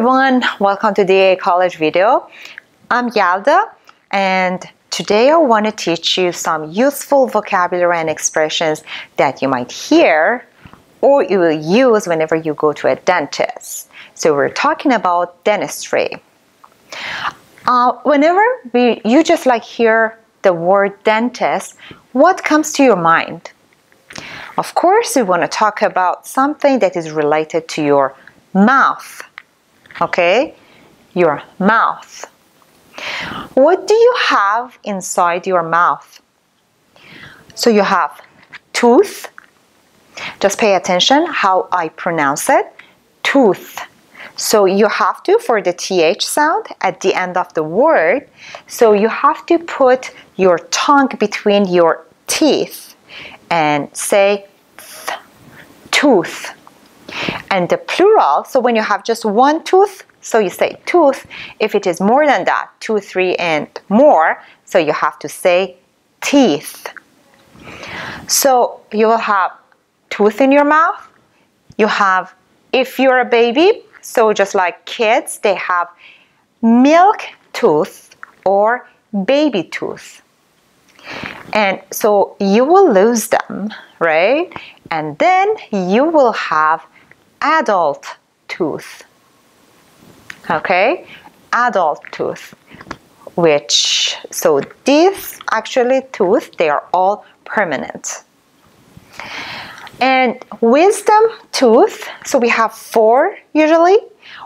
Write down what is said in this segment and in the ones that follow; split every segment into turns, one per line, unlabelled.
everyone, welcome to DEA college video. I'm Yalda and today I want to teach you some useful vocabulary and expressions that you might hear or you will use whenever you go to a dentist. So we're talking about dentistry. Uh, whenever we, you just like hear the word dentist, what comes to your mind? Of course, we want to talk about something that is related to your mouth. Okay? Your mouth. What do you have inside your mouth? So you have tooth. Just pay attention how I pronounce it. Tooth. So you have to, for the TH sound at the end of the word, so you have to put your tongue between your teeth and say th, tooth. And the plural, so when you have just one tooth, so you say tooth. If it is more than that, two, three, and more, so you have to say teeth. So you will have tooth in your mouth. You have, if you're a baby, so just like kids, they have milk tooth or baby tooth. And so you will lose them, right? And then you will have adult tooth. Okay? Adult tooth. Which, so these actually tooth, they are all permanent. And wisdom tooth, so we have four usually.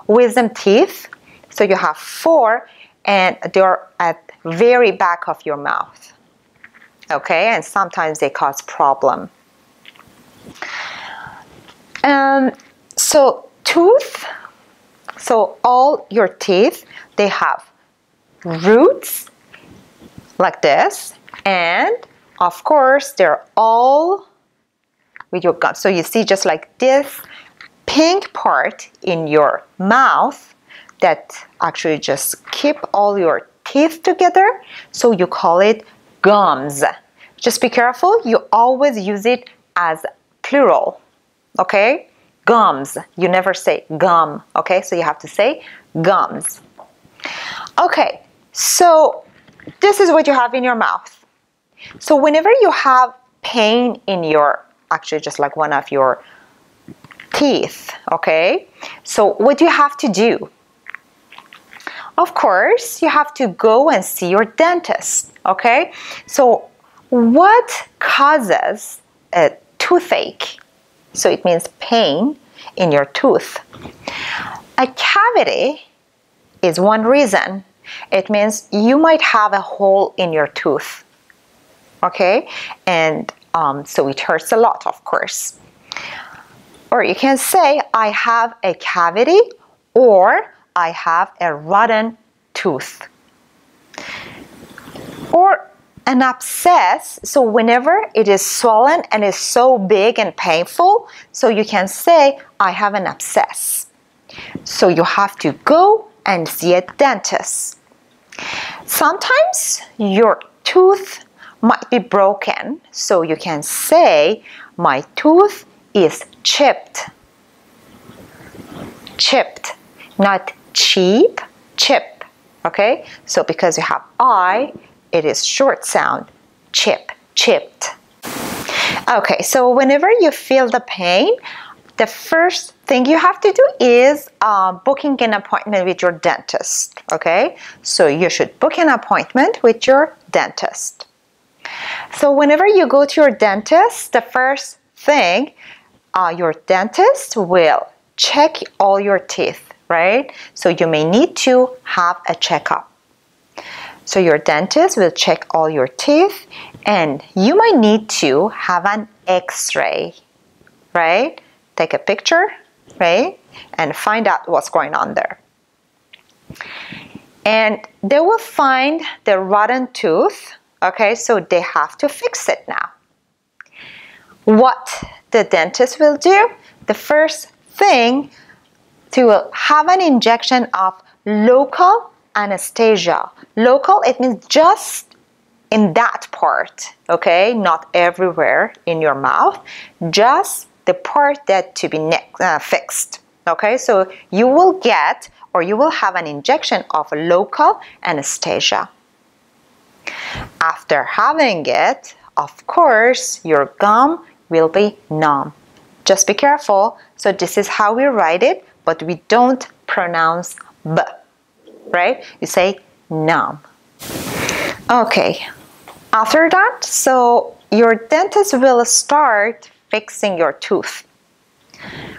Wisdom teeth, so you have four and they're at very back of your mouth. Okay, and sometimes they cause problem. Um, so tooth, so all your teeth, they have roots like this, and of course they're all with your gums. So you see just like this pink part in your mouth that actually just keep all your teeth together. So you call it gums. Just be careful, you always use it as plural, okay? Gums, you never say gum, okay? So you have to say gums. Okay, so this is what you have in your mouth. So whenever you have pain in your, actually just like one of your teeth, okay? So what do you have to do? Of course, you have to go and see your dentist, okay? So what causes a toothache? So it means pain in your tooth. A cavity is one reason. It means you might have a hole in your tooth, okay? And um, so it hurts a lot, of course. Or you can say, I have a cavity or I have a rotten tooth. Or an abscess, so whenever it is swollen and is so big and painful, so you can say, I have an abscess. So you have to go and see a dentist. Sometimes your tooth might be broken, so you can say, my tooth is chipped. Chipped, not cheap, chip. Okay, so because you have I, it is short sound, chip, chipped. Okay, so whenever you feel the pain, the first thing you have to do is uh, booking an appointment with your dentist. Okay, so you should book an appointment with your dentist. So whenever you go to your dentist, the first thing uh, your dentist will check all your teeth, right? So you may need to have a checkup. So your dentist will check all your teeth and you might need to have an x-ray, right? Take a picture, right? And find out what's going on there. And they will find the rotten tooth, okay? So they have to fix it now. What the dentist will do, the first thing to have an injection of local anesthesia. Local, it means just in that part, okay? Not everywhere in your mouth, just the part that to be uh, fixed. Okay, so you will get or you will have an injection of a local anesthesia. After having it, of course, your gum will be numb. Just be careful. So this is how we write it, but we don't pronounce b, right? You say numb. Okay, after that, so your dentist will start fixing your tooth.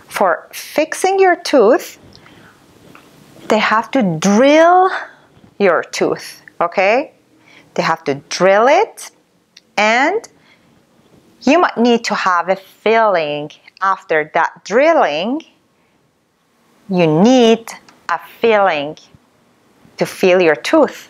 For fixing your tooth, they have to drill your tooth, okay? They have to drill it and you might need to have a filling after that drilling. You need a filling to feel your tooth.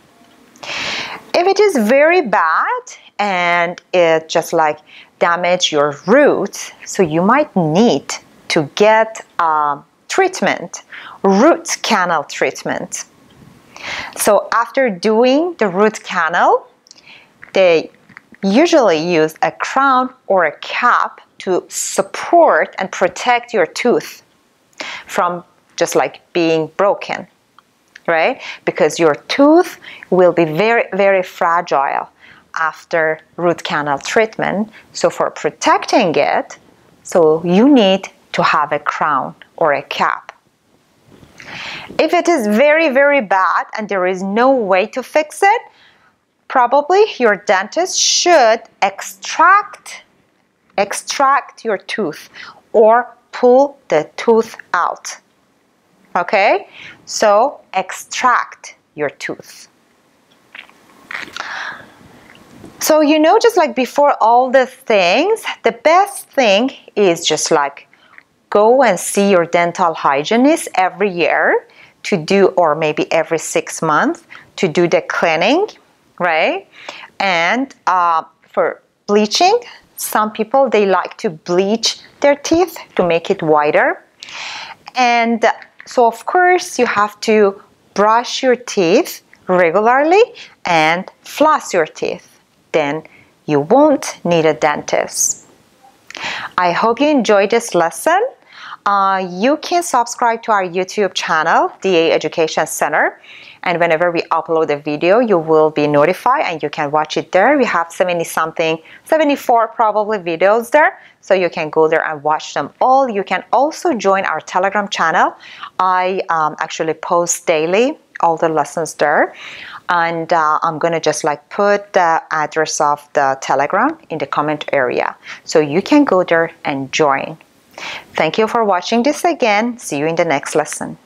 If it is very bad and it just like damage your root, so you might need to get a treatment, root canal treatment. So after doing the root canal, they usually use a crown or a cap to support and protect your tooth from just like being broken, right? Because your tooth will be very, very fragile after root canal treatment. So for protecting it, so you need to have a crown or a cap. If it is very, very bad and there is no way to fix it, probably your dentist should extract extract your tooth or pull the tooth out. Okay? So extract your tooth. So you know just like before all the things, the best thing is just like go and see your dental hygienist every year to do or maybe every six months to do the cleaning, right? And uh, for bleaching, some people they like to bleach their teeth to make it whiter. And so of course you have to brush your teeth regularly and floss your teeth then you won't need a dentist. I hope you enjoyed this lesson. Uh, you can subscribe to our YouTube channel, DEA Education Center, and whenever we upload a video, you will be notified and you can watch it there. We have 70 something, 74 probably videos there, so you can go there and watch them all. You can also join our Telegram channel. I um, actually post daily all the lessons there and uh, I'm gonna just like put the address of the telegram in the comment area so you can go there and join thank you for watching this again. See you in the next lesson